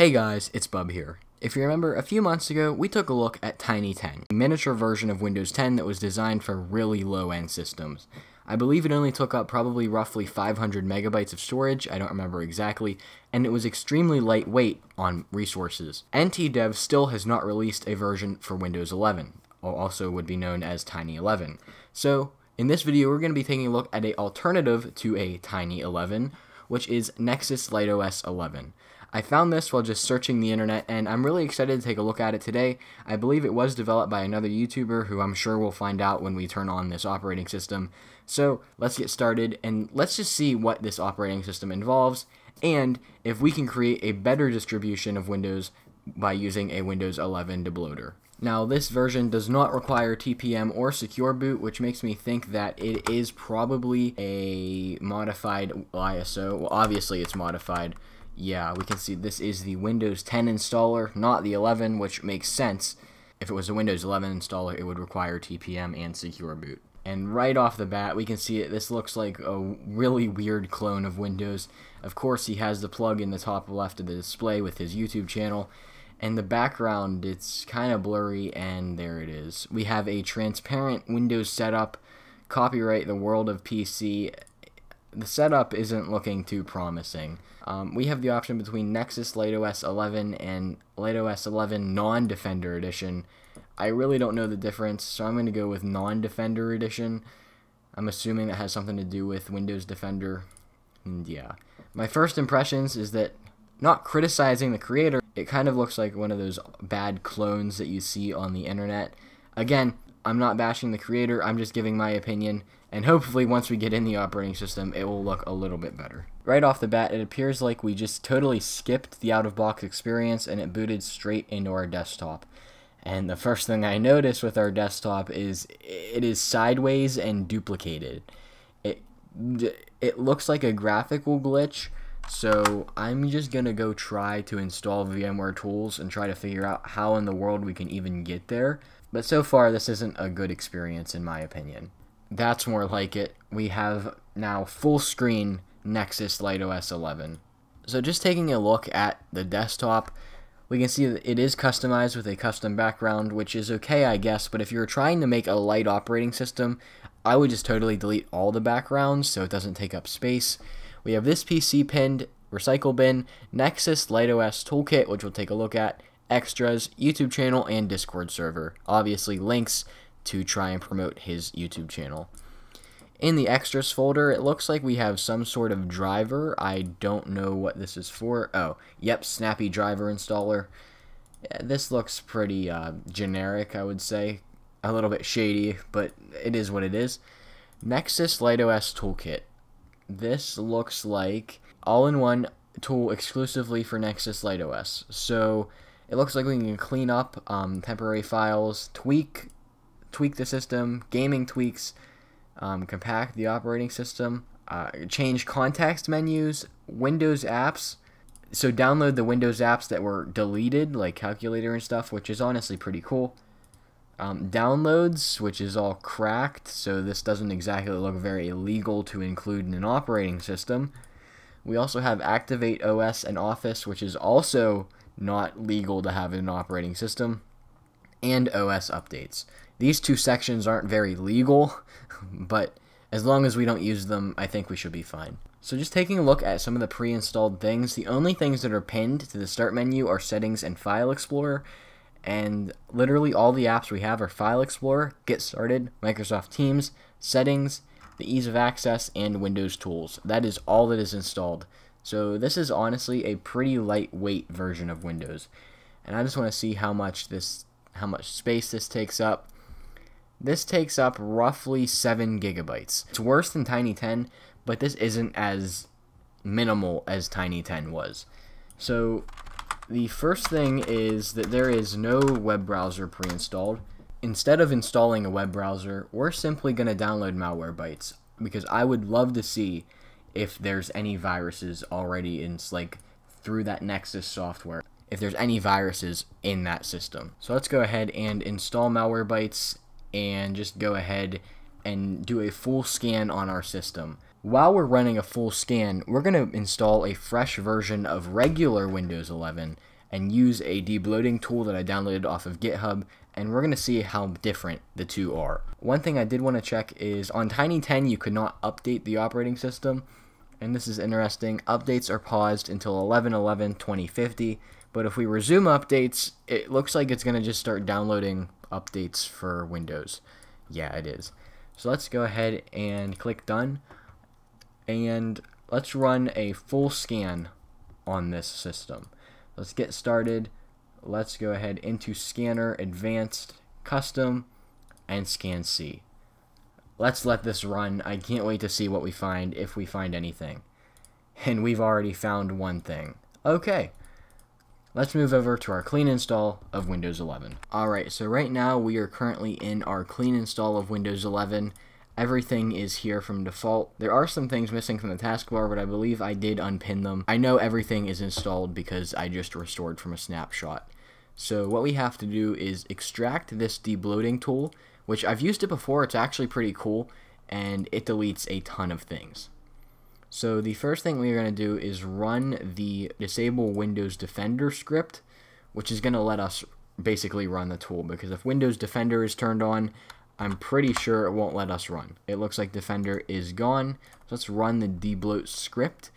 Hey guys, it's Bub here. If you remember, a few months ago, we took a look at Tiny 10, a miniature version of Windows 10 that was designed for really low-end systems. I believe it only took up probably roughly 500 megabytes of storage, I don't remember exactly, and it was extremely lightweight on resources. NTDev still has not released a version for Windows 11, or also would be known as Tiny 11. So, in this video, we're going to be taking a look at an alternative to a Tiny 11, which is Nexus LiteOS 11. I found this while just searching the internet, and I'm really excited to take a look at it today. I believe it was developed by another YouTuber who I'm sure we'll find out when we turn on this operating system. So let's get started, and let's just see what this operating system involves, and if we can create a better distribution of Windows by using a Windows 11 debloater. Now, this version does not require TPM or secure boot, which makes me think that it is probably a modified ISO. Well, obviously it's modified. Yeah, we can see this is the Windows 10 installer, not the 11, which makes sense. If it was a Windows 11 installer, it would require TPM and secure boot. And right off the bat, we can see it. This looks like a really weird clone of Windows. Of course, he has the plug in the top left of the display with his YouTube channel and the background it's kind of blurry and there it is we have a transparent windows setup copyright the world of pc the setup isn't looking too promising. Um, we have the option between nexus light os 11 and light os 11 non-defender edition. I really don't know the difference so i'm going to go with non-defender edition. I'm assuming that has something to do with windows defender. And yeah. My first impressions is that not criticizing the creator, it kind of looks like one of those bad clones that you see on the internet. Again, I'm not bashing the creator, I'm just giving my opinion, and hopefully once we get in the operating system, it will look a little bit better. Right off the bat, it appears like we just totally skipped the out-of-box experience and it booted straight into our desktop. And the first thing I notice with our desktop is it is sideways and duplicated. It, it looks like a graphical glitch, so I'm just going to go try to install VMware tools and try to figure out how in the world we can even get there. But so far, this isn't a good experience in my opinion. That's more like it. We have now full screen Nexus LiteOS 11. So just taking a look at the desktop, we can see that it is customized with a custom background, which is okay, I guess, but if you're trying to make a light operating system, I would just totally delete all the backgrounds so it doesn't take up space. We have this PC pinned, recycle bin, Nexus LiteOS toolkit, which we'll take a look at, extras, YouTube channel, and Discord server. Obviously, links to try and promote his YouTube channel. In the extras folder, it looks like we have some sort of driver. I don't know what this is for. Oh, yep, Snappy Driver Installer. This looks pretty uh, generic, I would say. A little bit shady, but it is what it is. Nexus LiteOS Toolkit this looks like all-in-one tool exclusively for Nexus LiteOS. So it looks like we can clean up um, temporary files, tweak tweak the system, gaming tweaks, um, compact the operating system, uh, change context menus, Windows apps. So download the Windows apps that were deleted, like calculator and stuff, which is honestly pretty cool. Um, downloads, which is all cracked, so this doesn't exactly look very legal to include in an operating system. We also have Activate OS and Office, which is also not legal to have in an operating system, and OS updates. These two sections aren't very legal, but as long as we don't use them, I think we should be fine. So just taking a look at some of the pre-installed things, the only things that are pinned to the Start menu are Settings and File Explorer, and literally all the apps we have are File Explorer, Get Started, Microsoft Teams, Settings, the Ease of Access, and Windows Tools. That is all that is installed. So this is honestly a pretty lightweight version of Windows. And I just want to see how much this how much space this takes up. This takes up roughly 7 gigabytes. It's worse than Tiny 10, but this isn't as minimal as Tiny 10 was. So the first thing is that there is no web browser pre-installed. Instead of installing a web browser, we're simply going to download Malwarebytes because I would love to see if there's any viruses already in like through that Nexus software if there's any viruses in that system. So let's go ahead and install Malwarebytes and just go ahead and do a full scan on our system. While we're running a full scan, we're going to install a fresh version of regular Windows 11 and use a debloating tool that I downloaded off of GitHub, and we're going to see how different the two are. One thing I did want to check is on Tiny 10 you could not update the operating system, and this is interesting. Updates are paused until 11 2050, but if we resume updates, it looks like it's going to just start downloading updates for Windows. Yeah, it is. So let's go ahead and click done and let's run a full scan on this system. Let's get started. Let's go ahead into Scanner, Advanced, Custom, and Scan C. Let's let this run. I can't wait to see what we find, if we find anything. And we've already found one thing. Okay. Let's move over to our clean install of Windows 11. Alright, so right now we are currently in our clean install of Windows 11 everything is here from default. There are some things missing from the taskbar, but I believe I did unpin them. I know everything is installed because I just restored from a snapshot. So what we have to do is extract this debloating tool, which I've used it before. It's actually pretty cool, and it deletes a ton of things. So the first thing we're going to do is run the disable Windows Defender script, which is going to let us basically run the tool because if Windows Defender is turned on, I'm pretty sure it won't let us run. It looks like Defender is gone. So let's run the debloat script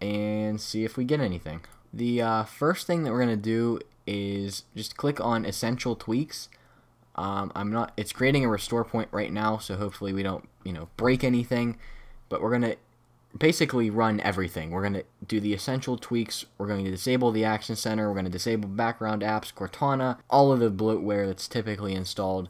and see if we get anything. The uh, first thing that we're going to do is just click on Essential Tweaks. Um, I'm not. It's creating a restore point right now, so hopefully we don't, you know, break anything. But we're gonna basically run everything. We're gonna do the essential tweaks. We're going to disable the Action Center. We're going to disable background apps, Cortana, all of the bloatware that's typically installed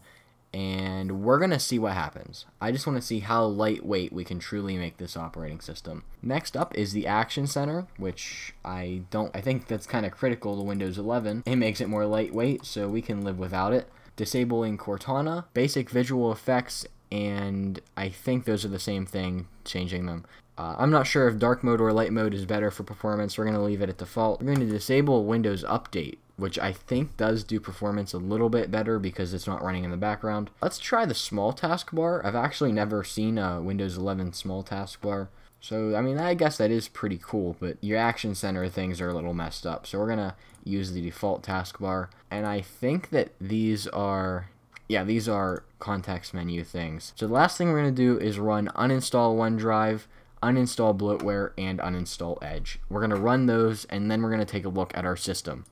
and we're going to see what happens. I just want to see how lightweight we can truly make this operating system. Next up is the Action Center, which I don't, I think that's kind of critical to Windows 11. It makes it more lightweight, so we can live without it. Disabling Cortana, basic visual effects, and I think those are the same thing, changing them. Uh, I'm not sure if dark mode or light mode is better for performance. We're going to leave it at default. We're going to disable Windows Update, which I think does do performance a little bit better because it's not running in the background. Let's try the small taskbar. I've actually never seen a Windows 11 small taskbar. So, I mean, I guess that is pretty cool, but your Action Center things are a little messed up. So we're going to use the default taskbar. And I think that these are yeah, these are context menu things. So the last thing we're going to do is run uninstall OneDrive, uninstall bloatware, and uninstall Edge. We're going to run those, and then we're going to take a look at our system.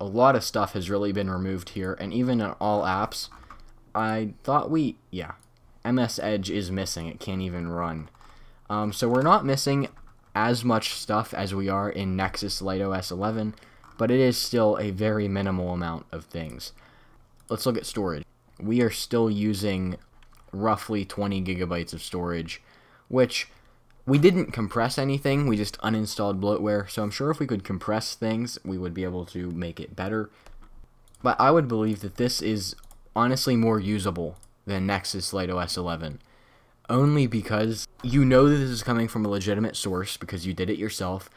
A lot of stuff has really been removed here, and even in all apps, I thought we, yeah, MS Edge is missing. It can't even run. Um, so we're not missing as much stuff as we are in Nexus LiteOS 11, but it is still a very minimal amount of things. Let's look at storage. We are still using roughly 20 gigabytes of storage, which we didn't compress anything, we just uninstalled bloatware, so I'm sure if we could compress things, we would be able to make it better. But I would believe that this is honestly more usable than Nexus LiteOS 11. Only because you know that this is coming from a legitimate source because you did it yourself,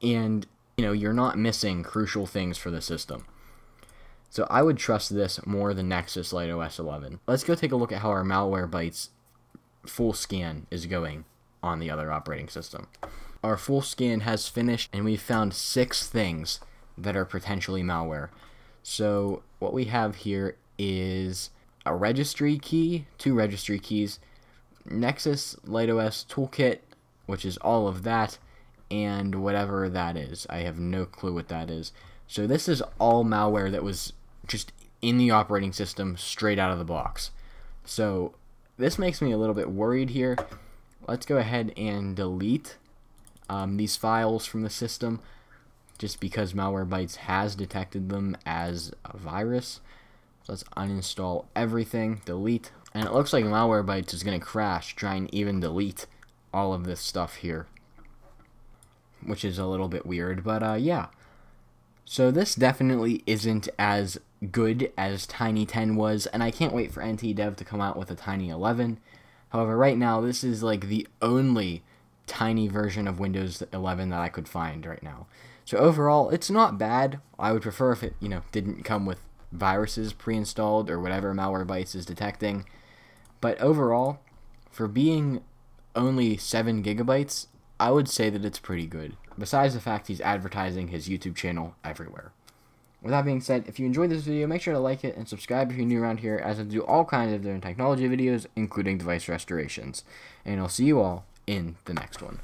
and you know you're not missing crucial things for the system. So I would trust this more than Nexus LiteOS 11. Let's go take a look at how our Malwarebytes full scan is going on the other operating system. Our full scan has finished and we've found six things that are potentially malware. So what we have here is a registry key, two registry keys, Nexus LiteOS Toolkit, which is all of that, and whatever that is. I have no clue what that is. So this is all malware that was just in the operating system straight out of the box. So this makes me a little bit worried here let's go ahead and delete um, these files from the system just because Malwarebytes has detected them as a virus. So let's uninstall everything, delete, and it looks like Malwarebytes is going to crash, try and even delete all of this stuff here, which is a little bit weird, but uh, yeah. So this definitely isn't as good as Tiny 10 was, and I can't wait for NT Dev to come out with a Tiny 11. However, right now, this is like the only tiny version of Windows 11 that I could find right now. So overall, it's not bad. I would prefer if it, you know, didn't come with viruses pre-installed or whatever Malwarebytes is detecting. But overall, for being only 7 gigabytes, I would say that it's pretty good. Besides the fact he's advertising his YouTube channel everywhere. With that being said, if you enjoyed this video, make sure to like it and subscribe if you're new around here, as I do all kinds of different technology videos, including device restorations. And I'll see you all in the next one.